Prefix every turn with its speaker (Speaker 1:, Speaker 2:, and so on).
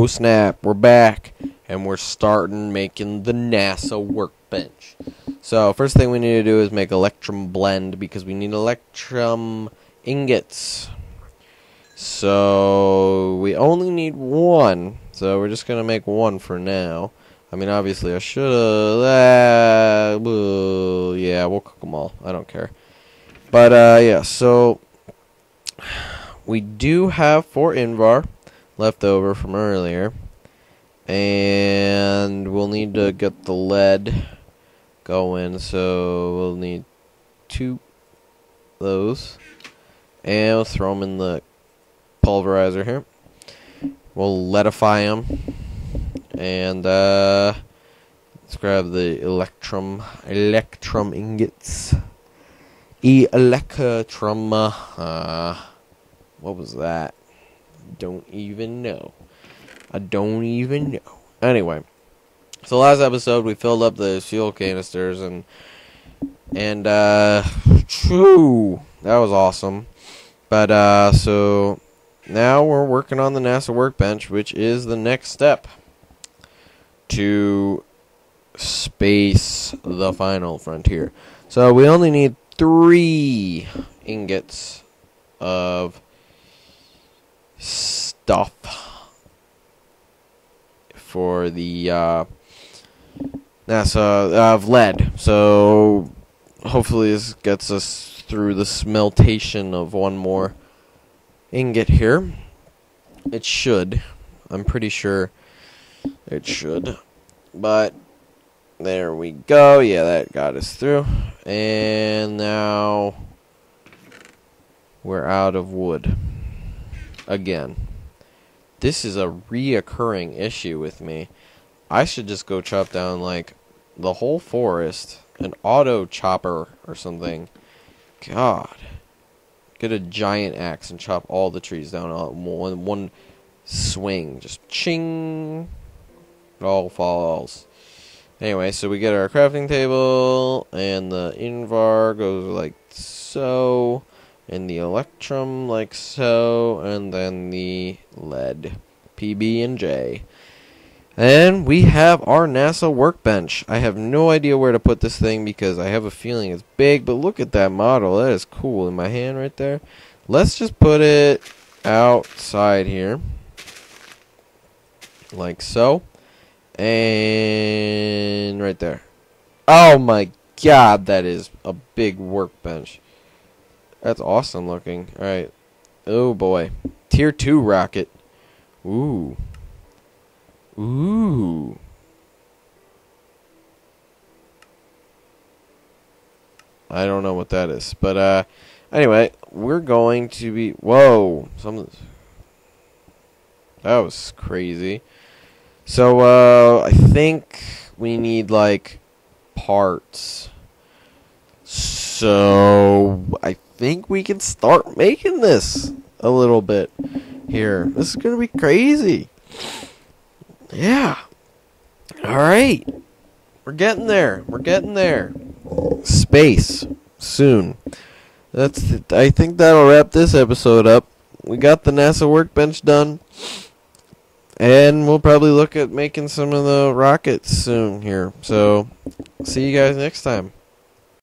Speaker 1: Oh snap, we're back. And we're starting making the NASA workbench. So first thing we need to do is make electrum blend because we need electrum ingots. So we only need one. So we're just gonna make one for now. I mean, obviously I should have. Uh, yeah, we'll cook them all. I don't care. But uh, yeah, so we do have four Invar left over from earlier. And we'll need to get the lead going, so we'll need two those. And we'll throw them in the pulverizer here. We'll leadify them. And uh, let's grab the electrum, electrum ingots. E electrum, uh, what was that? Don't even know. I don't even know. Anyway, so last episode we filled up the fuel canisters and and uh, true, that was awesome. But uh, so now we're working on the NASA workbench, which is the next step to space the final frontier. So we only need three ingots of stuff for the uh, NASA uh, of lead. So hopefully this gets us through the smeltation of one more ingot here. It should. I'm pretty sure it should. But there we go. Yeah, that got us through. And now we're out of wood again. This is a reoccurring issue with me. I should just go chop down like the whole forest, an auto chopper or something. God. Get a giant axe and chop all the trees down all one one swing. Just ching. It all falls. Anyway, so we get our crafting table, and the invar goes like so and the electrum like so, and then the lead, PB and J. And we have our NASA workbench. I have no idea where to put this thing because I have a feeling it's big, but look at that model. That is cool in my hand right there. Let's just put it outside here. Like so. And right there. Oh my god, that is a big workbench. That's awesome looking. Alright. Oh boy. Tier 2 rocket. Ooh. Ooh. I don't know what that is. But uh anyway, we're going to be whoa, some That was crazy. So uh I think we need like parts. So I think we can start making this a little bit here. This is going to be crazy. Yeah. All right. We're getting there. We're getting there. Space soon. That's I think that'll wrap this episode up. We got the NASA workbench done. And we'll probably look at making some of the rockets soon here. So, see you guys next time.